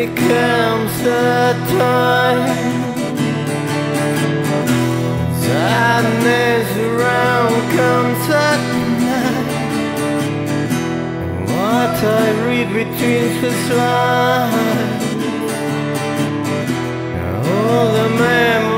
It comes at time. Sadness around comes at night. What I read between the lines. All the memories